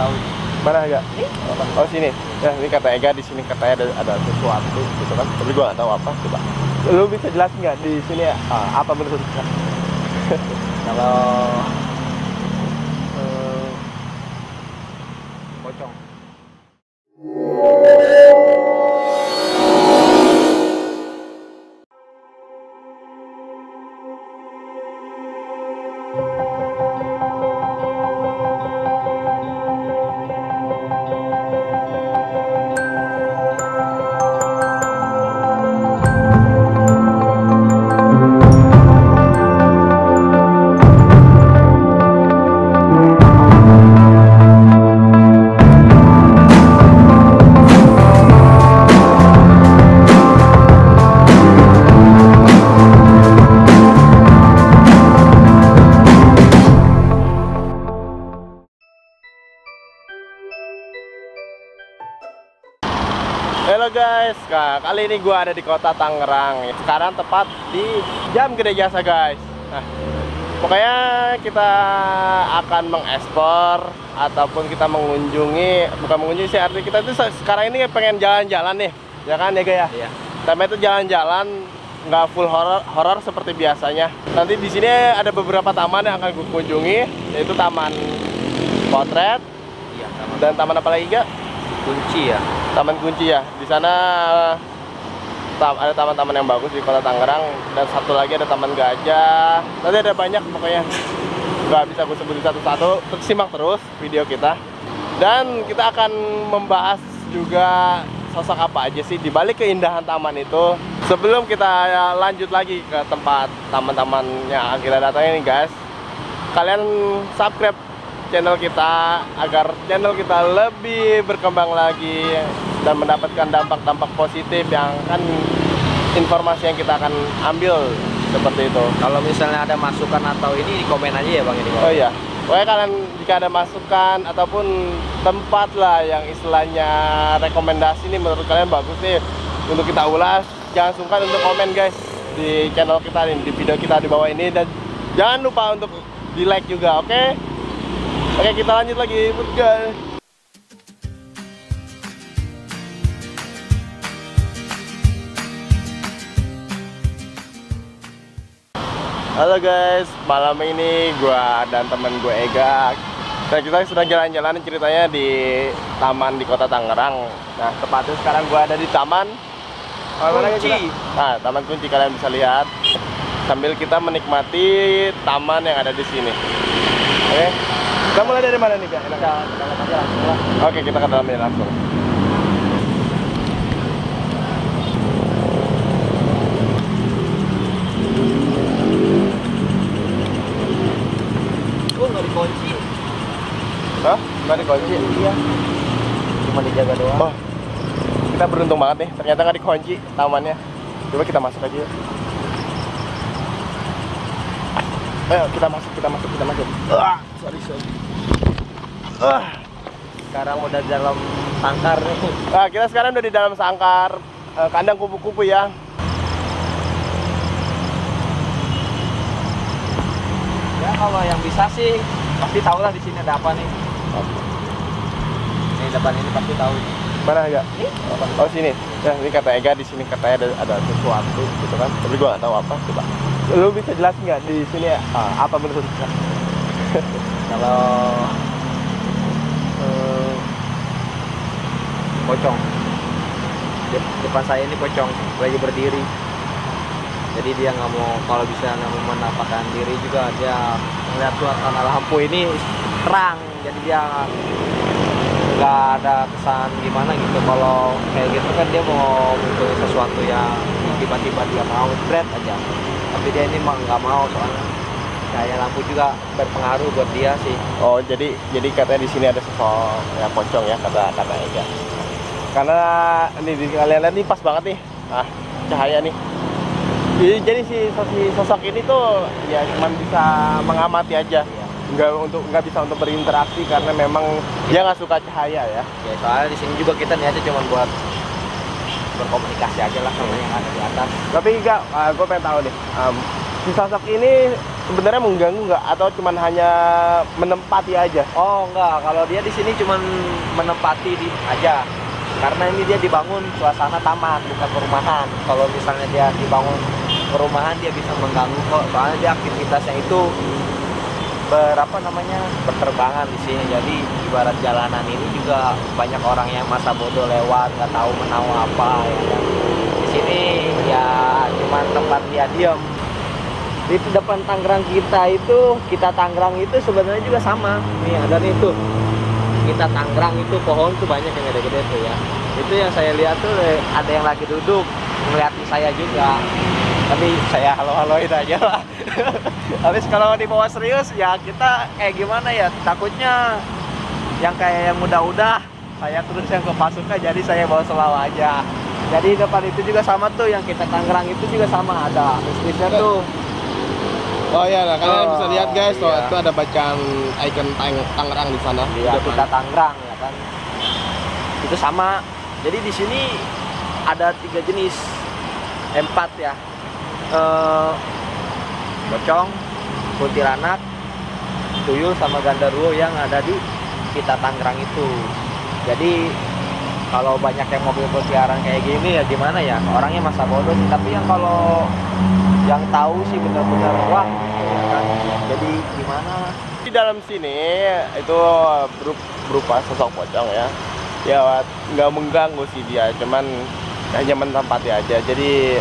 tahu. Mana Ega? Oh sini. Ya ini kata Ega di sini katanya ada ada sesuatu gitu kan. Tapi gua nggak tahu apa. Coba. Lu bisa jelasin nggak di sini ah, apa menurut? Kalau guys, Nah, kali ini gua ada di kota Tangerang. Sekarang tepat di jam gede jasa guys. Nah, pokoknya kita akan mengekspor ataupun kita mengunjungi, bukan mengunjungi sih artinya kita tuh se- sekarang ini pengen jalan-jalan nih, ya kan ya guys ya. Iya. Tapi itu jalan-jalan nggak full horor horor seperti biasanya. Nanti di sini ada beberapa taman yang akan gue kunjungi, yaitu taman potret Iya, dan taman apa lagi gak? Kunci ya. Taman Kunci ya. Di sana ada taman-taman yang bagus di Kota Tangerang dan satu lagi ada Taman Gajah. Nanti ada banyak pokoknya. Gak bisa gue sebutin satu-satu. Terus simak terus video kita. Dan kita akan membahas juga sosok apa aja sih di balik keindahan taman itu. Sebelum kita lanjut lagi ke tempat taman-taman yang kita datangin nih guys. Kalian subscribe channel kita agar channel kita lebih berkembang lagi dan mendapatkan dampak-dampak positif yang kan informasi yang kita akan ambil seperti itu. Kalau misalnya ada masukan atau ini di komen aja ya Bang ini. Oh iya, pokoknya kalian jika ada masukan ataupun tempat lah yang istilahnya rekomendasi nih menurut kalian bagus nih untuk kita ulas, jangan sungkan untuk komen guys di channel kita nih, di video kita di bawah ini dan jangan lupa untuk di like juga, oke? Oke kita lanjut lagi, guys. Halo guys, malam ini gua dan temen gue Ega dan kita sedang jalan-jalan ceritanya di taman di kota Tangerang. Nah, tepatnya sekarang gua ada di taman Kunci. Nah, taman kunci kalian bisa lihat sambil kita menikmati taman yang ada di sini. Oke, kita mulai dari mana nih, Kak? Kita dalam aja langsung lah. Oke, kita ke dalamnya langsung. Oh nggak dikunci. Hah? Nggak dikunci? Iya. Cuma dijaga doang. Oh, kita beruntung banget nih. Ternyata nggak dikunci tamannya. Coba kita masuk aja. yuk. Ayo kita masuk, kita masuk, kita masuk. Ah, sorry, sorry. Ah. Sekarang udah dalam tangkar nih. Nah, kita sekarang udah di dalam sangkar eh, kandang kupu-kupu ya. Ya kalau yang bisa sih pasti tahu lah di sini ada apa nih. Ini depan ini pasti tahu. Mana Ega? Oh sini. Ya, ini kata Ega di sini katanya ada ada sesuatu gitu kan. Tapi gua nggak tahu apa. Coba. Lu bisa jelasin nggak di sini ah, apa menurut? Kalau eh, pocong. Dep- Depan saya ini pocong lagi berdiri. Jadi dia nggak mau kalau bisa nggak mau menampakkan diri juga dia melihat suasana lampu ini terang. Jadi dia nggak ada kesan gimana gitu kalau kayak gitu kan dia mau muncul sesuatu yang tiba-tiba dia mau bread aja tapi dia ini mah nggak mau soalnya cahaya lampu juga berpengaruh buat dia sih Oh jadi jadi katanya di sini ada sosok ya pocong ya kata kata Ega. Karena ini di kalian lihat nih pas banget nih. Ah cahaya nih. Jadi, jadi si sosok, sosok ini tuh ya cuma bisa mengamati aja. Iya. Nggak untuk nggak bisa untuk berinteraksi karena memang dia nggak suka cahaya ya. ya soalnya di sini juga kita niatnya cuma buat berkomunikasi aja lah sama yang ada di atas Tapi enggak, gue pengen tahu nih. um, si sosok ini sebenarnya mengganggu nggak atau cuman hanya menempati aja? Oh enggak, kalau dia di sini cuman menempati di aja. Karena ini dia dibangun suasana taman, bukan perumahan. Kalau misalnya dia dibangun perumahan dia bisa mengganggu kok. Soalnya dia aktivitasnya itu berapa namanya berterbangan di sini. Jadi ibarat jalanan ini juga banyak orang yang masa bodoh lewat, nggak tahu menahu apa ya. kan. Di sini ya cuman tempat dia diem di depan Tangerang kita itu kita Tangerang itu sebenarnya juga sama. Nih ada nih tuh. Kita Tangerang itu pohon tuh banyak yang gede-gede tuh ya. Itu yang saya lihat tuh eh, ada yang lagi duduk ngeliatin saya juga. Tapi saya halo-haloin aja lah. Habis kalau dibawa serius ya kita kayak gimana ya takutnya yang kayak yang udah-udah saya terus yang ke pasukan jadi saya bawa selalu aja. Jadi depan itu juga sama tuh yang kita Tangerang itu juga sama ada. Bisnisnya tuh Oh iya, nah, kalian Oh, bisa lihat guys, iya. itu ada bacaan icon Tang- Tangerang di sana. Iya, kita Tangerang ya kan. Itu sama. Jadi di sini ada tiga jenis, empat ya. Eh, pocong, kuntilanak, tuyul sama gandaruo yang ada di kita Tangerang itu. Jadi kalau banyak yang mobil peliharaan kayak gini ya gimana ya orangnya masa bodoh sih tapi yang kalau yang tahu sih benar-benar wah ya kan. jadi gimana Di dalam sini itu berup- berupa sosok pocong ya. Ya nggak mengganggu sih dia, cuman hanya menempati aja. Jadi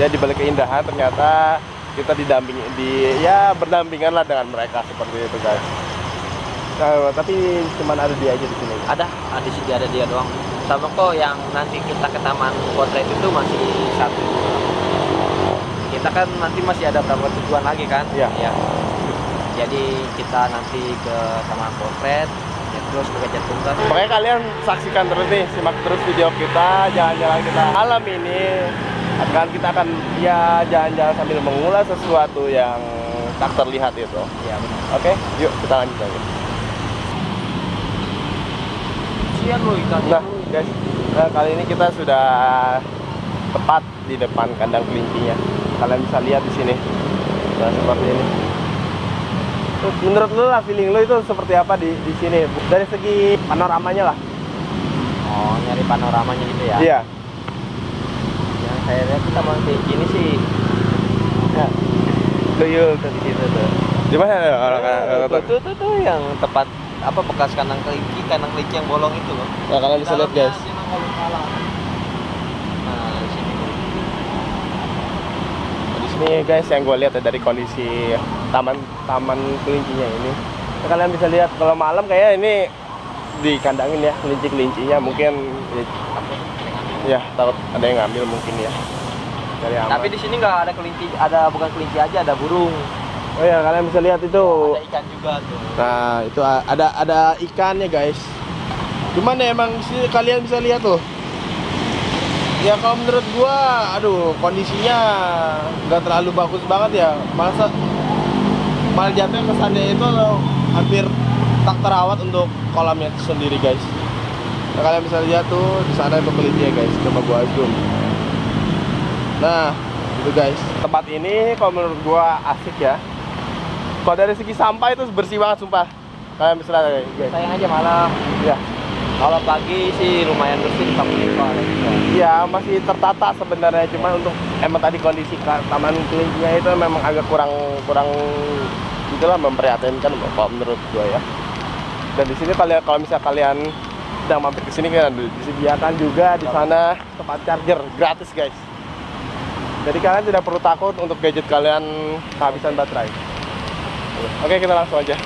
ya di balik keindahan ternyata kita didampingi di ya berdampingan lah dengan mereka seperti itu guys. Nah, tapi cuman ada dia aja di sini. ada ada sih ada dia doang sama kok yang nanti kita ke taman potret itu masih satu. Kita kan nanti masih ada beberapa tujuan lagi kan? Iya. ya jadi kita nanti ke taman potret ya terus ke Gajah Tunggal Makanya kalian saksikan terus nih, simak terus video kita, jalan-jalan kita. Malam ini akan kita akan ya jalan-jalan sambil mengulas sesuatu yang tak terlihat itu. ya benar. Oke, yuk kita lanjut lagi. sian lo ikan Nah, guys, nah, kali ini kita sudah tepat di depan kandang kelincinya. Kalian bisa lihat di sini. Nah, seperti ini. Menurut lu lah feeling lu itu seperti apa di di sini? Dari segi panoramanya lah. oh nyari panoramanya gitu ya Iya. yang saya lihat kita taman kelinci ini sih ya, tuyul tuh di situ tuh Di mana orang tuh, tuh, tuh, tuh yang tempat apa bekas kandang kelinci kandang kelinci yang bolong itu loh Nah, kalian bisa lihat guys. Nah, di sini. Di sini guys yang gue lihat ya dari kondisi taman taman kelincinya ini. Nah, kalian bisa lihat kalau malam kayak ini dikandangin ya kelinci kelincinya mungkin ya takut ada yang ngambil mungkin ya dari aman. Tapi di sini nggak ada kelinci, ada bukan kelinci aja, ada burung. Oh ya kalian bisa lihat itu. Ada ikan juga tuh. Nah itu ada ada ikannya guys. Cuman ya emang sih kalian bisa lihat tuh. Ya kalau menurut gua, aduh kondisinya nggak terlalu bagus banget ya. Masa malah jatuhnya kesannya itu loh, hampir tak terawat untuk kolamnya itu sendiri guys. Nah, kalian bisa lihat tuh di sana itu kelicinya guys. Coba gua zoom. Nah itu guys. Tempat ini kalau menurut gua asik ya. Kalau dari segi sampah itu bersih banget sumpah. Kalian bisa lihat guys. Sayang aja malam. Ya. Kalau pagi sih lumayan bersih tapi Iya, masih tertata sebenarnya cuma untuk emang tadi kondisi taman kelincinya itu memang agak kurang kurang itulah memprihatinkan kalau menurut gua ya. Dan di sini kalian kalau misalnya kalian sedang mampir ke sini kan disediakan juga di sana tempat charger gratis guys. Jadi kalian tidak perlu takut untuk gadget kalian kehabisan baterai. Oke, kita langsung aja.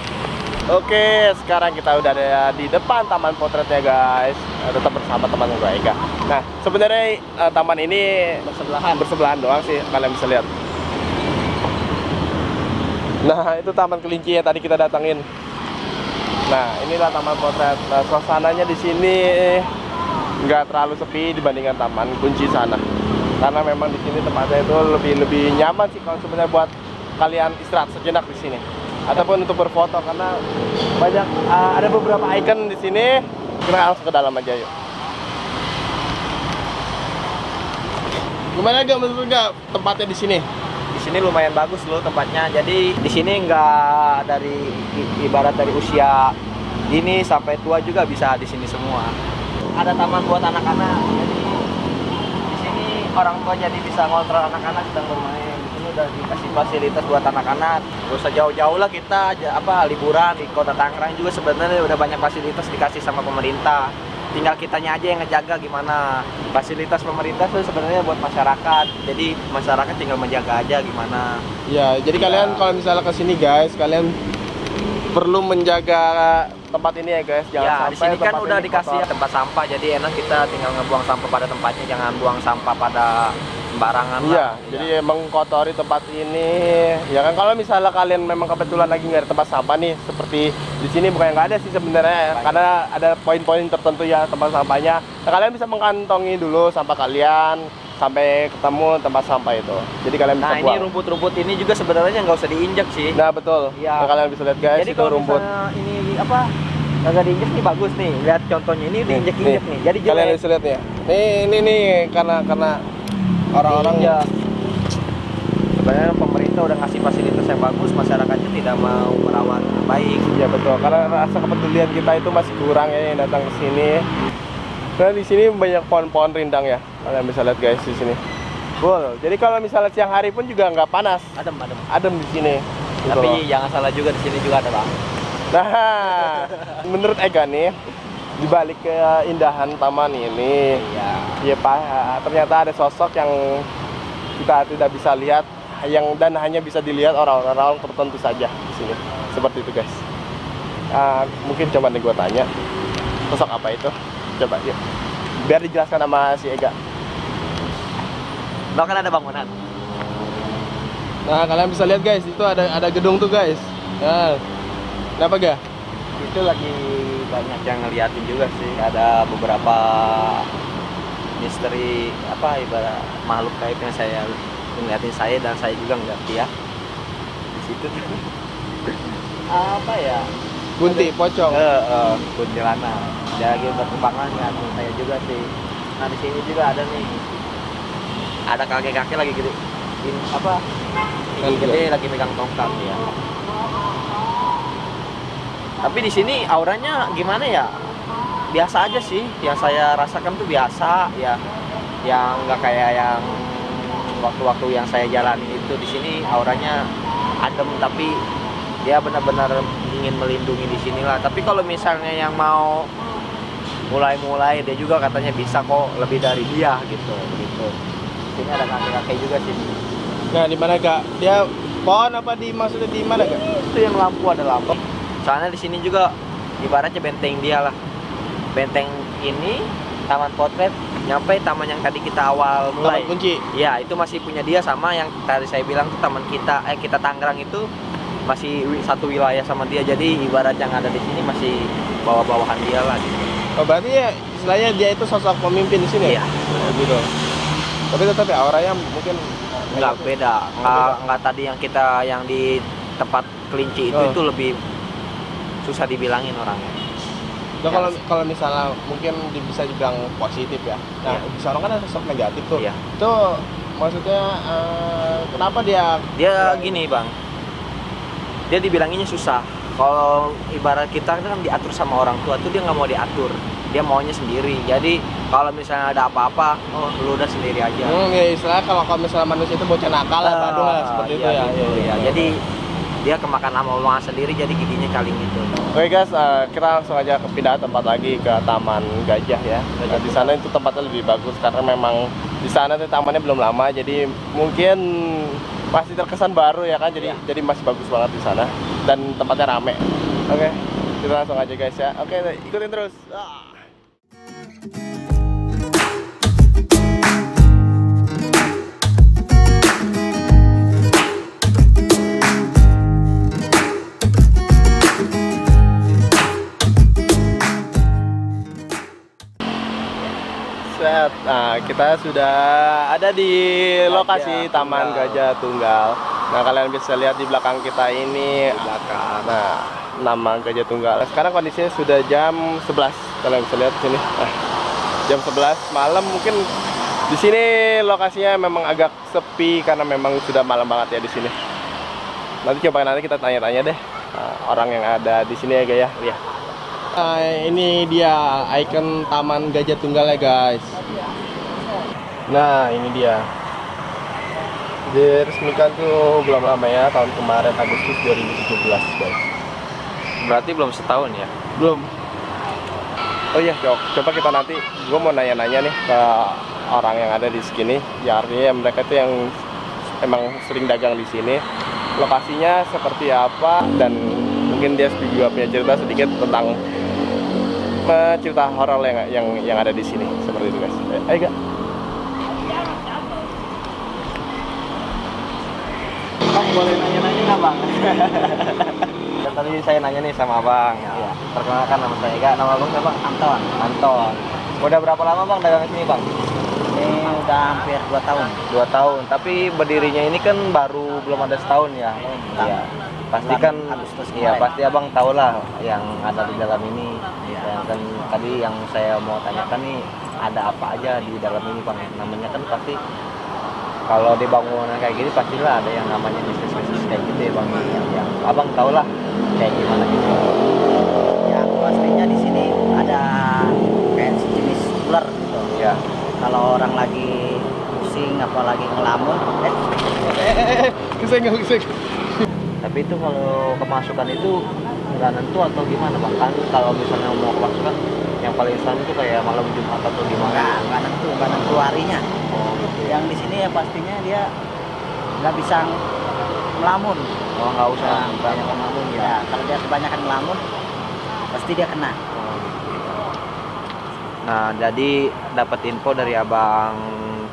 Oke, sekarang kita udah ada di depan taman potretnya guys. Eh, Tetap bersama teman gue Ega. Nah, sebenarnya eh, taman ini bersebelahan, bersebelahan doang sih kalian bisa lihat. Nah, itu taman kelinci yang tadi kita datangin. Nah, inilah taman potret. Nah, suasananya di sini nggak terlalu sepi dibandingkan taman kunci sana. Karena memang di sini tempatnya itu lebih lebih nyaman sih kalau sebenarnya buat kalian istirahat sejenak di sini ataupun untuk berfoto karena banyak uh, ada beberapa icon di sini. Kita langsung ke dalam aja yuk. Gimana gak menurut gak tempatnya di sini? Di sini lumayan bagus loh tempatnya. Jadi di sini nggak dari ibarat dari usia dini sampai tua juga bisa di sini semua. Ada taman buat anak-anak. Jadi di sini orang tua jadi bisa ngontrol anak-anak sedang bermain. Udah dikasih fasilitas buat anak-anak. Gak usah jauh-jauh lah kita apa liburan di Kota Tangerang juga sebenarnya udah banyak fasilitas dikasih sama pemerintah. Tinggal kitanya aja yang ngejaga gimana. Fasilitas pemerintah itu sebenarnya buat masyarakat. Jadi masyarakat tinggal menjaga aja gimana. Ya, jadi Iya. kalian kalau misalnya ke sini guys, kalian perlu menjaga tempat ini ya guys. Jangan ya, sampai di sini kan udah dikasih kotor. tempat sampah, jadi enak kita tinggal ngebuang sampah pada tempatnya, jangan buang sampah pada sembarangan Iya, lah. jadi mengkotori tempat ini. Ya kan kalau misalnya kalian memang kebetulan lagi nggak ada tempat sampah nih, seperti di sini bukan nggak ada sih sebenarnya, Banyak. karena ada poin-poin tertentu ya tempat sampahnya. Nah, kalian bisa mengantongi dulu sampah kalian sampai ketemu tempat sampah itu. Jadi kalian bisa Nah, ini rumput-rumput ini juga sebenarnya nggak usah diinjak sih. Nah betul. Iya. Nah, kalian bisa lihat guys jadi itu kalau rumput. ini apa nggak diinjak nih bagus nih. Lihat contohnya ini diinjak-injak nih. Jadi kalian jelek. bisa lihat ya. Nih ini nih karena karena orang-orang Diinjak. Sebenarnya pemerintah udah ngasih fasilitas yang bagus, masyarakatnya tidak mau merawat baik. Iya betul, karena rasa kepedulian kita itu masih kurang ya yang datang ke sini. Nah di sini banyak pohon-pohon rindang ya, kalian bisa lihat guys di sini. Full. Jadi kalau misalnya siang hari pun juga nggak panas, Adem, adem. adem di sini. Gitu Tapi loh. jangan salah juga di sini juga ada bang. Nah, menurut Ega nih, di balik keindahan taman ini, Iya. Ya Pak, ternyata ada sosok yang kita tidak bisa lihat, yang dan hanya bisa dilihat orang-orang tertentu saja di sini. Seperti itu guys. Ah, mungkin coba nih gue tanya, sosok apa itu? Coba yuk. Biar dijelaskan sama si Ega. Bahkan ada bangunan. Nah, kalian bisa lihat guys, itu ada ada gedung tuh guys. Nah, kenapa ga? Itu lagi banyak yang ngeliatin juga sih. Ada beberapa misteri apa ibarat makhluk gaib yang saya ngeliatin saya dan saya juga ngeliat dia. Di situ. Tuh. apa ya? Bunti, pocong. eh eh, kuntilanak. Dia lagi berkembangan ngeliatin saya juga sih. Nah di sini juga ada nih. Ada kakek kakek lagi gede. In, apa? Kan gede lagi megang tongkat ya. Tapi di sini auranya gimana ya biasa aja sih. Yang saya rasakan tuh biasa ya yang nggak kayak yang waktu-waktu yang saya jalani itu di sini auranya adem tapi dia benar-benar ingin melindungi di sinilah tapi kalau misalnya yang mau mulai-mulai dia juga katanya bisa kok lebih dari dia gitu gitu. Sini ada kakek-kakek juga sih. Nah, di mana Kak? Dia pohon apa di maksudnya di mana Kak? itu yang lampu ada lampu. Soalnya di sini juga ibaratnya benteng dia lah benteng ini taman potret nyampe taman yang tadi kita awal mulai Taman kunci. ya itu masih punya dia sama yang tadi saya bilang tuh taman kita eh kita Tangerang itu masih satu wilayah sama dia jadi ibarat yang ada di sini masih bawa-bawahan dia lah gitu. Oh, berarti ya istilahnya dia itu sosok pemimpin di sini Iya. ya? Oh, gitu. Tapi tetap ya auranya mungkin nggak beda nggak nggak tadi yang kita yang di tempat kelinci itu Oh. itu lebih susah dibilangin orangnya Nah, kalau kalau misalnya mungkin bisa dibilang positif ya. Nah, Iya. bisa orang kan ada sosok negatif tuh. Iya. Itu maksudnya eh, kenapa dia dia gini bang dia dibilanginnya susah kalau ibarat kita kan diatur sama orang tua tuh dia nggak mau diatur dia maunya sendiri jadi kalau misalnya ada apa-apa oh lu udah sendiri aja Hmm, ya istilah kalau kalau misalnya manusia itu bocah nakal badung lah seperti itu iya ya. gitu, Iya, iya, ya. iya. jadi dia kemakan sama omongan sendiri jadi giginya kaling gitu Oke guys, eh, kita langsung aja ke pindah tempat lagi ke Taman Gajah ya. Nah, di sana itu tempatnya lebih bagus karena memang di sana tuh tamannya belum lama, jadi mungkin masih terkesan baru ya kan, jadi Iya. jadi masih bagus banget di sana dan tempatnya rame. Oke, kita langsung aja guys ya. Oke, ikutin terus. Ah. Set. Nah, kita sudah ada di lokasi Gajah Taman Tunggal. Gajah Tunggal. Nah, kalian bisa lihat di belakang kita ini Di belakang. Nah, nama Gajah Tunggal. Sekarang kondisinya sudah jam 11. Kalian bisa lihat sini. Nah, jam 11 malam mungkin Di sini lokasinya memang agak sepi karena memang sudah malam banget ya di sini. Nanti coba nanti kita tanya-tanya deh uh, orang yang ada di sini ya guys ya. Iya. Nah, ini dia ikon Taman Gajah Tunggal ya guys. Nah ini dia. Diresmikan tuh belum lama ya tahun kemarin Agustus 2017 guys. Berarti belum setahun ya? Belum. Oh iya, coba, coba kita nanti gue mau nanya-nanya nih ke orang yang ada di sini. Ya artinya mereka itu yang emang sering dagang di sini. Lokasinya seperti apa dan mungkin dia juga punya cerita sedikit tentang eh, cerita horor yang yang yang ada di sini seperti itu guys. Eh, Ayo gak? Bang boleh nanya-nanya nggak bang? Dan tadi saya nanya nih sama bang. Ya. Perkenalkan nama saya Ega. Nama bang siapa? Anton Anton. Udah berapa lama bang dagang di sini bang? ini udah hampir 2 tahun Dua tahun. Tapi berdirinya ini kan baru belum ada setahun ya. Iya. Pasti kan, Agustus iya kemarin. pasti abang tahu lah yang ada di dalam ini. Iya. Yang kan tadi yang saya mau tanyakan nih ada apa aja di dalam ini bang? Namanya kan pasti kalau di bangunan kayak gini pastilah ada yang namanya bisnis-bisnis kayak gitu ya bang. Yang abang tahu lah kayak gimana gitu. yang pastinya di sini ada kayak sejenis ular gitu Ya. kalau orang lagi pusing apalagi ngelamun eh Keseng, keseng. Tapi itu kalau kemasukan itu nggak nentu atau gimana bang? Kan kalau misalnya mau kemasukan yang paling serem itu kayak malam Jumat atau gimana? nggak nggak nentu nggak nentu harinya Oh gitu ya. yang di sini ya pastinya dia nggak bisa ngelamun Oh nggak usah Nah, banyak ngomong ya. ya kalau dia kebanyakan ngelamun pasti dia kena Oh, gitu. Nah jadi dapat info dari abang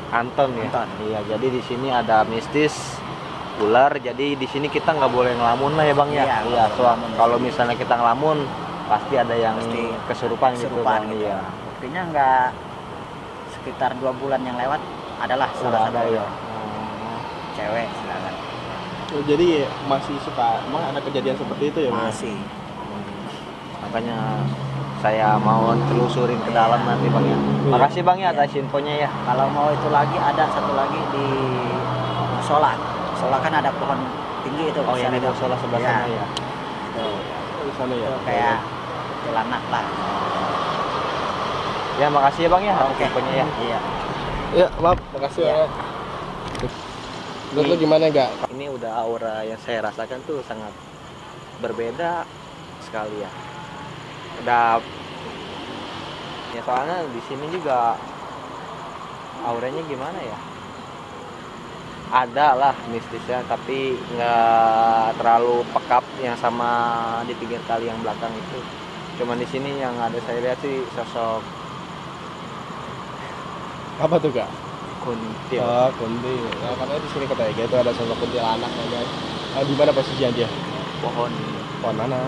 Anton ya. Anton. Iya jadi di sini ada mistis ular jadi di sini kita nggak boleh ngelamun lah ya bang ya. Iya, Iya. ngelamun. kalau misalnya kita ngelamun pasti ada yang Pasti kesurupan, gitu kesurupan bang. gitu. Iya. buktinya nggak sekitar dua bulan yang lewat adalah Sudah salah ada satu ya. cewek silakan Oh, jadi masih suka emang ada kejadian seperti itu ya Bang? masih makanya saya mau telusurin ke dalam nanti bang ya makasih bang ya atas infonya ya Kalau mau itu lagi ada satu lagi di musola. Musola kan ada pohon tinggi itu. oh yang di musola sebelah Iya. sana ya Tuh, Oh, di sana ya. itu kayak jalanak lah. ya makasih ya bang ya atas Oke. infonya ya Iya. Ya, maaf, makasih Iya. ya. Menurut lu gimana gak? ini udah aura yang saya rasakan tuh sangat berbeda sekali ya udah ya soalnya di sini juga auranya gimana ya ada lah mistisnya tapi nggak terlalu pekap yang sama di pinggir kali yang belakang itu cuman di sini yang ada saya lihat sih sosok Apa tuh gak? kuntil Oh, kunti. Nah, katanya di sini katanya gitu ada sosok kuntilanak ya guys. Ah, di mana posisinya dia? pohon Pohon mana?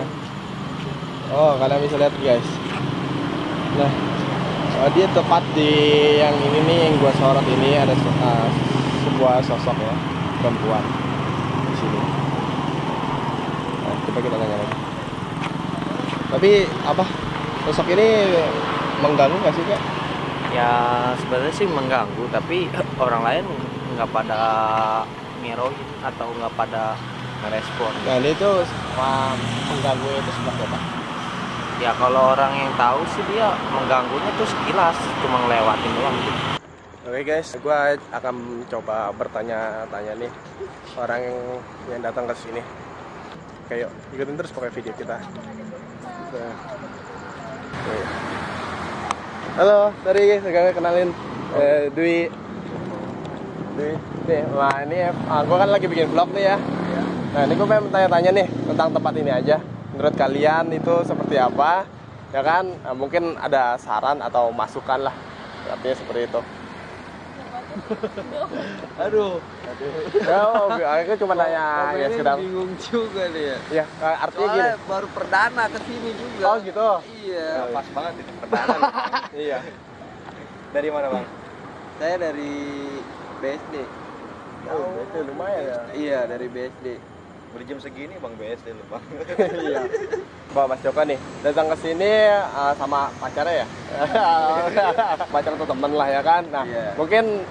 Oh, kalian bisa lihat guys. Nah, oh, dia tepat di yang ini nih yang gua sorot ini ada se- sebuah sosok ya perempuan di sini. Nah, coba kita tanya lagi. Tapi apa? Sosok ini mengganggu nggak sih kak? ya sebenarnya sih mengganggu tapi orang lain nggak pada ngeroin atau nggak pada merespon Nah, ini tuh mengganggu itu seperti apa? ya kalau orang yang tahu sih dia mengganggunya tuh sekilas cuma ngelewatin doang gitu. Oke guys, gua akan coba bertanya-tanya nih orang yang yang datang ke sini. Kayak ikutin terus pakai video kita. Nah. Oke. Halo, guys, agak kenalin eh, Dwi. Dwi, nih, wah ini ah, gua kan lagi bikin vlog nih ya. Nah ini gue pengen tanya-tanya nih tentang tempat ini aja. Menurut kalian itu seperti apa? Ya kan, Nah, mungkin ada saran atau masukan lah. Artinya seperti itu. aduh Ya, oh, aku cuma nanya ya sekedar. bingung juga nih ya Ya, artinya gini. baru perdana ke sini juga Oh gitu. iya Oh, iya. pas banget itu perdana Iya. dari mana bang Saya dari BSD. Oh, itu lumayan ya. Iya, dari BSD. Berjam segini bang BSD lu bang. Iya. Pak Mas Joko nih datang ke sini uh, sama pacarnya ya? Pacar atau temen lah ya kan? Nah Iya. mungkin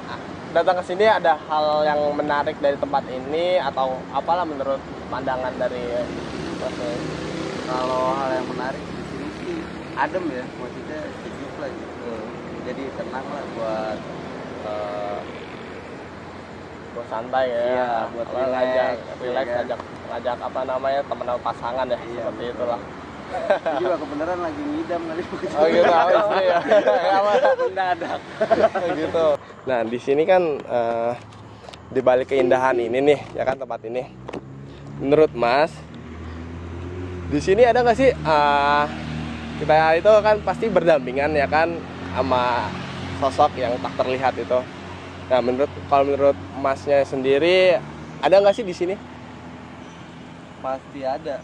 datang ke sini ada hal yang menarik dari tempat ini atau apalah menurut pandangan dari Mas kalau hal yang menarik di sini sih adem ya. Maksudnya sejuk lah gitu. Hmm. jadi tenang lah buat eh, buat santai ya Iya, buat relax, ngajak iya relax kan? ngajak ngajak apa namanya atau pasangan ya Iya, seperti betul. itulah Ini juga kebenaran lagi ngidam kali oh gitu oh, istri ya Apa? mendadak gitu. Nah, di sini kan eh, di balik keindahan ini nih, ya kan tempat ini. Menurut Mas, di sini ada nggak sih eh, kita itu kan pasti berdampingan ya kan sama sosok yang tak terlihat itu. Nah, menurut kalau menurut Masnya sendiri ada nggak sih di sini? pasti ada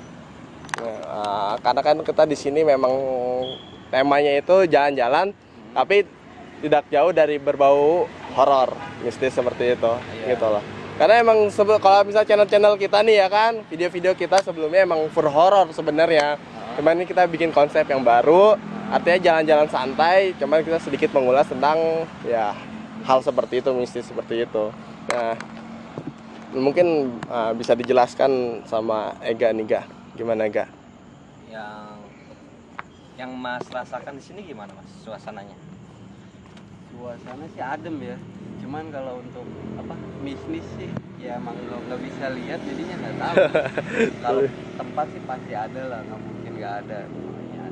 Nah, eh, karena kan kita di sini memang temanya itu jalan-jalan, tapi tidak jauh dari berbau horor, mistis seperti itu, Iya. gitu loh. Karena emang kalau misalnya channel-channel kita nih ya kan, video-video kita sebelumnya emang full horor sebenarnya. Cuman ini kita bikin konsep yang baru, artinya jalan-jalan santai, cuman kita sedikit mengulas tentang ya hal seperti itu, mistis seperti itu. Nah, mungkin uh, bisa dijelaskan sama Ega nih Ga. Gimana Ga? yang yang mas rasakan di sini gimana mas suasananya suasana sih adem ya cuman kalau untuk apa bisnis sih ya emang nggak bisa lihat jadinya nggak tahu kalau tempat sih pasti ada lah nggak mungkin nggak ada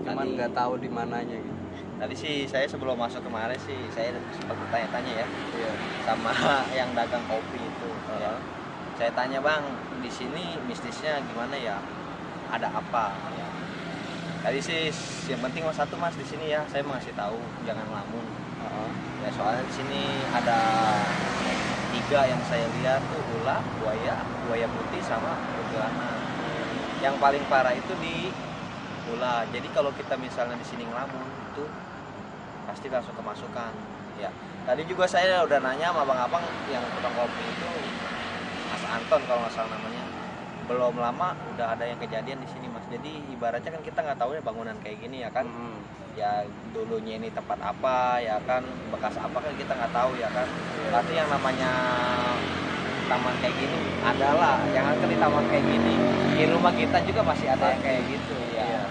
cuman nggak tahu di mananya gitu tadi sih saya sebelum masuk kemarin sih saya sempat bertanya-tanya ya iya. sama yang dagang kopi itu ya. saya tanya bang di sini mistisnya gimana ya? Ada apa? Ya. tadi sih yang penting mas satu mas di sini ya saya mau ngasih tahu jangan ngelamun. Ya soalnya di sini ada tiga yang saya lihat tuh ular buaya buaya putih sama kuntilanak yang paling parah itu di ular jadi kalau kita misalnya di sini ngelamun itu pasti langsung kemasukan. Ya tadi juga saya udah nanya sama abang-abang yang tukang kopi itu Mas Anton kalau nggak salah namanya. Belum lama udah ada yang kejadian di sini mas. Jadi ibaratnya kan kita nggak tahu ya bangunan kayak gini ya kan? Hmm. ya dulunya ini tempat apa ya kan? Bekas apa kan kita nggak tahu ya kan? Berarti yang namanya taman kayak gini adalah jangan kan di taman kayak gini di rumah kita juga masih ada yang kayak gitu ya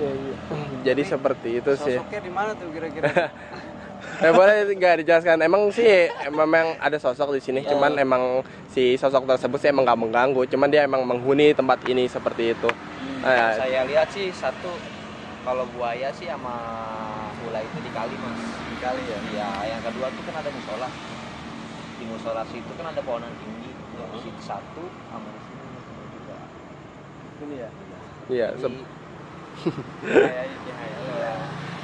Iya. Jadi seperti itu sih. sosoknya di mana tuh kira-kira Eh boleh nggak dijelaskan? Emang sih memang ada sosok di sini, cuman emang si sosok tersebut sih emang nggak mengganggu, cuman dia emang menghuni tempat ini seperti itu. Yang Eh, saya lihat sih satu kalau buaya sih sama ular itu di kali mas di kali ya Iya, yang kedua tuh kan ada musola. Di musola situ kan ada pohonan tinggi. Ya, di situ satu sama di sini juga. ini ya Iya, ya,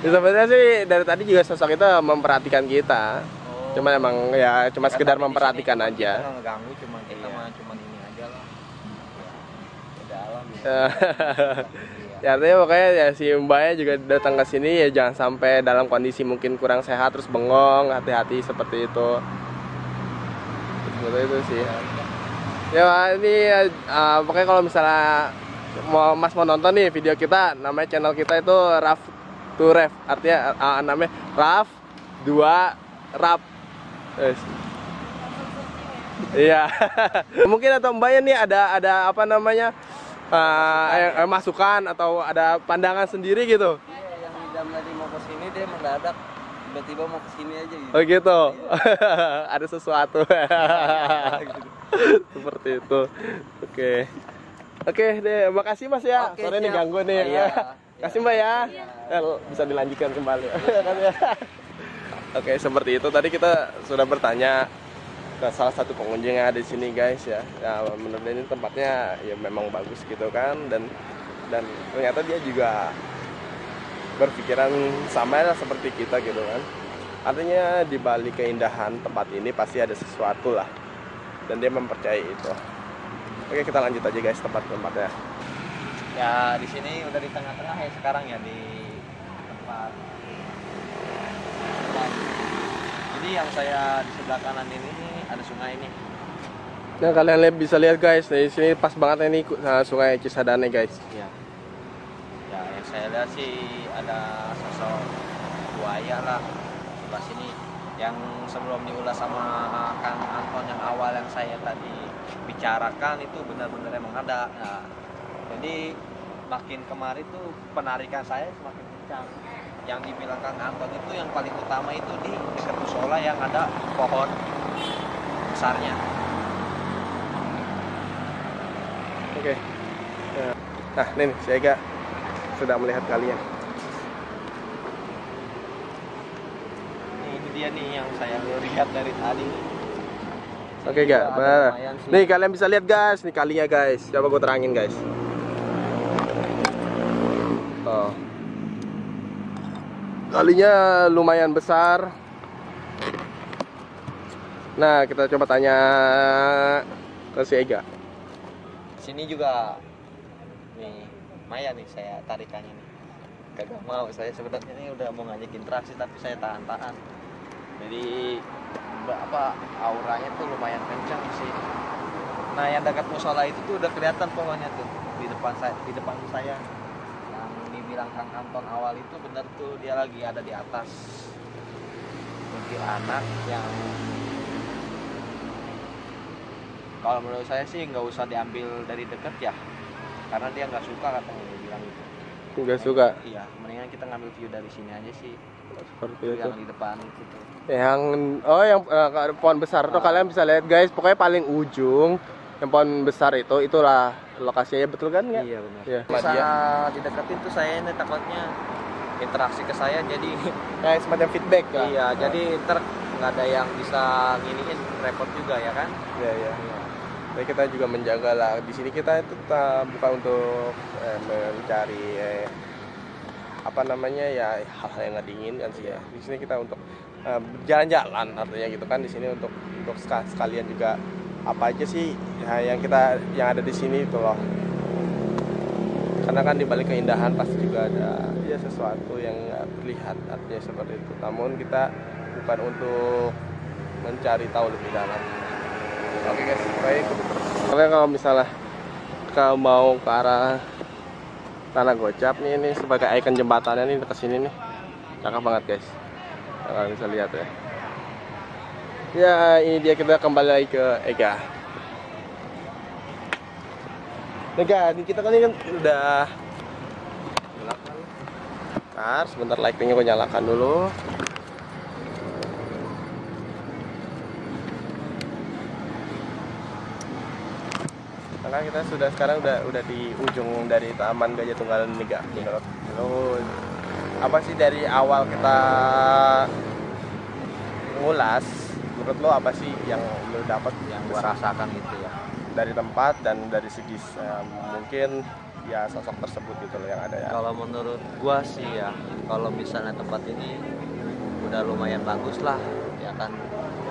ya sebenarnya sih dari tadi juga sosok itu memperhatikan kita. oh, Cuman emang ya cuma ya, sekedar memperhatikan aja. Kita ngeganggu, cuma kita Iya. mah cuma ini aja lah. Ya, Iya. ya artinya pokoknya ya si mbaknya juga datang ke sini ya jangan sampai dalam kondisi mungkin kurang sehat terus bengong, hati-hati seperti itu. Seperti itu sih. Ya ini uh, pokoknya kalau misalnya mau Mas mau nonton nih video kita, namanya channel kita itu Raf to Ref, artinya uh, namanya Raf 2 Rap. Yes. Iya. Mungkin atau Mbaknya nih ada ada apa namanya? uh, eh, masukan atau ada pandangan sendiri gitu. Iya, yang idam tadi mau ke sini dia mendadak tiba-tiba mau ke sini aja gitu. Oh gitu. ada sesuatu. Seperti itu. Oke. Oke deh, makasih Mas ya. Oke, Sore nih siap. ganggu nih. Iya. Kasih Mbak ya. Eh, bisa dilanjutkan kembali. Oke, seperti itu. Tadi kita sudah bertanya ke salah satu pengunjung yang ada di sini guys ya. Ya menurut ini tempatnya ya memang bagus gitu kan dan dan ternyata dia juga berpikiran sama lah seperti kita gitu kan. Artinya di balik keindahan tempat ini pasti ada sesuatu lah. Dan dia mempercayai itu. Oke, kita lanjut aja guys tempat-tempatnya. Ya di sini udah di tengah-tengah ya sekarang ya di tempat. tempat. Jadi yang saya di sebelah kanan ini ada sungai ini. Nah kalian lihat bisa lihat guys di sini pas banget ini uh, sungai Cisadane guys. ya ya yang saya lihat sih ada sosok buaya lah sebelah sini yang sebelum diulas sama Kang Anton yang awal yang saya tadi bicarakan itu benar-benar emang ada Nah, jadi makin kemarin tuh penarikan saya semakin kencang yang dibilang Kang Anton itu yang paling utama itu di dekat musola yang ada pohon besarnya Oke. Ya. Nah ini nih, si Ega sudah melihat kalian. Nih, ini dia nih yang saya lihat dari tadi Oke ada Nah, nih kalian bisa lihat guys, nih kalinya guys. Coba gue terangin guys. Oh. Kalinya lumayan besar. Nah, kita coba tanya ke si Ega. sini juga nih Maya nih saya tarikannya nih kagak mau saya sebenarnya ini udah mau ngajakin interaksi tapi saya tahan-tahan jadi apa auranya tuh lumayan kencang sih. Nah yang dekat musola itu tuh udah kelihatan pohonnya tuh di depan saya di depan saya. Yang dibilang Kang Anton awal itu bener tuh dia lagi ada di atas. Kuntilanak yang kalau menurut saya sih nggak usah diambil dari deket ya karena dia nggak suka katanya dia bilang gitu. Gak suka? Iya mendingan kita ngambil view dari sini aja sih seperti itu. yang di depan gitu Yang oh yang eh, pohon besar tuh Ah. kalian bisa lihat guys. Pokoknya paling ujung yang pohon besar itu itulah lokasinya betul kan nggak? iya benar Iya. bisa dideketin tuh saya ini takutnya interaksi ke saya jadi kayak semacam feedback lah. iya jadi ntar nggak ada yang bisa nginiin repot juga ya kan Iya, iya. Tapi kita juga menjaga lah. Di sini kita itu bukan untuk eh, mencari eh, apa namanya ya hal-hal yang nggak diinginkan sih ya. Di sini kita untuk eh, berjalan-jalan artinya gitu kan. Di sini untuk untuk seka- sekalian juga apa aja sih ya, yang kita yang ada di sini itu loh. Karena kan di balik keindahan pasti juga ada ya sesuatu yang terlihat artinya seperti itu. Namun kita bukan untuk mencari tahu lebih dalam. Oke guys, baik. Kalau misalnya kalau mau ke arah tanah gocap nih ini sebagai ikon jembatannya nih ke sini nih. Cakep banget guys. Kalian bisa lihat ya. Ya, ini dia kita kembali lagi ke Ega. Ega, ini kita kali kan udah Bentar, sebentar lightingnya gue nyalakan dulu. Karena kita sudah sekarang udah udah di ujung dari Taman Gajah Tunggal ini gak? Menurut lu apa sih dari awal kita ngulas menurut lo apa sih yang lo dapat yang gua rasakan gitu ya. Dari tempat dan dari segi mungkin ya sosok tersebut gitu loh yang ada ya. Kalau menurut gua sih ya kalau misalnya tempat ini udah lumayan bagus lah ya kan?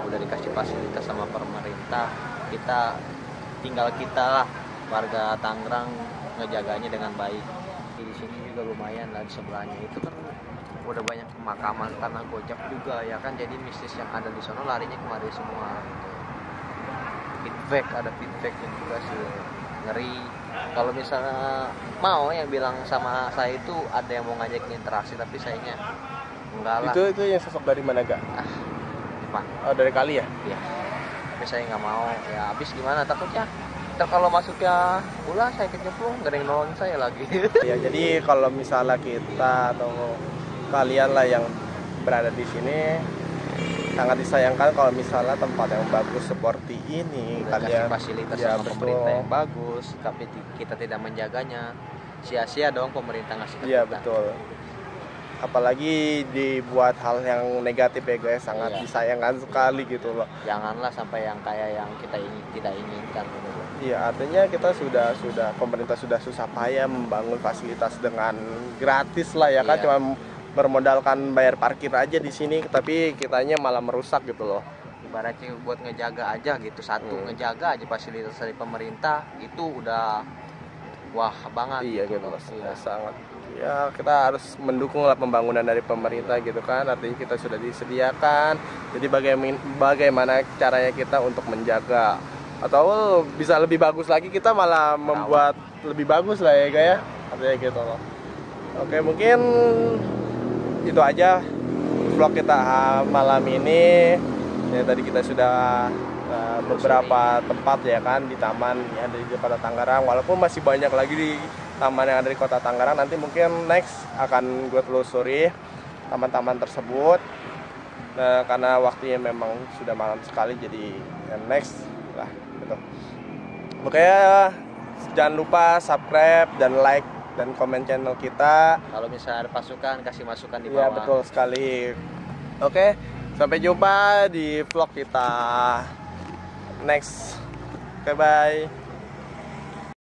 Udah dikasih fasilitas sama pemerintah kita tinggal kita lah. Warga Tangerang ngejaganya dengan baik. Di sini juga lumayan lah di sebelahnya. Itu kan udah banyak pemakaman tanah gojek juga ya kan? Jadi mistis yang ada di sana larinya kemari semua gitu. feedback ada feedbacknya juga sih. Ngeri. Kalau misalnya mau yang bilang sama saya itu ada yang mau ngajakin interaksi tapi sayanya enggak lah. Itu itu yang sosok dari mana gak Jepang oh dari kali ya? Ya tapi saya nggak mau. Ya habis gimana? Takutnya ntar kalau masuknya ulah saya kecemplung gak ada yang nolongin saya lagi. Ya jadi kalau misalnya kita atau kalian lah yang berada di sini sangat disayangkan kalau misalnya tempat yang bagus seperti ini Udah kalian fasilitas ya, sama betul. pemerintah yang bagus tapi kita tidak menjaganya. Sia-sia dong pemerintah ngasih ke Iya kita. betul. Apalagi dibuat hal yang negatif ya guys, sangat Iya. disayangkan sekali gitu loh. janganlah sampai yang kayak yang kita ingin tidak inginkan gitu loh. Iya, artinya kita sudah sudah pemerintah sudah susah payah membangun fasilitas dengan gratis lah ya kan, Iya. cuma bermodalkan bayar parkir aja di sini, tapi kitanya malah merusak gitu loh. ibaratnya buat ngejaga aja gitu satu Hmm. ngejaga aja fasilitas dari pemerintah itu udah wah banget Iya gitu loh. loh, Iya. sangat. Ya kita harus mendukung lah pembangunan dari pemerintah gitu kan, artinya kita sudah disediakan. Jadi bagaimana bagaimana caranya kita untuk menjaga? Atau bisa lebih bagus lagi kita malah membuat lebih bagus lah ya kayak artinya gitu loh. Oke mungkin itu aja vlog kita malam ini. Ya tadi kita sudah uh, beberapa tempat ya kan di taman yang ada di kota Tangerang. Walaupun masih banyak lagi di taman yang ada di kota Tangerang nanti mungkin next akan gue telusuri taman-taman tersebut nah, karena waktunya memang sudah malam sekali jadi yang next lah gitu oke jangan lupa subscribe dan like dan komen channel kita Kalau misalnya ada pasukan kasih masukan di Iya bawah. betul sekali. Oke, sampai jumpa di vlog kita next. Oke bye.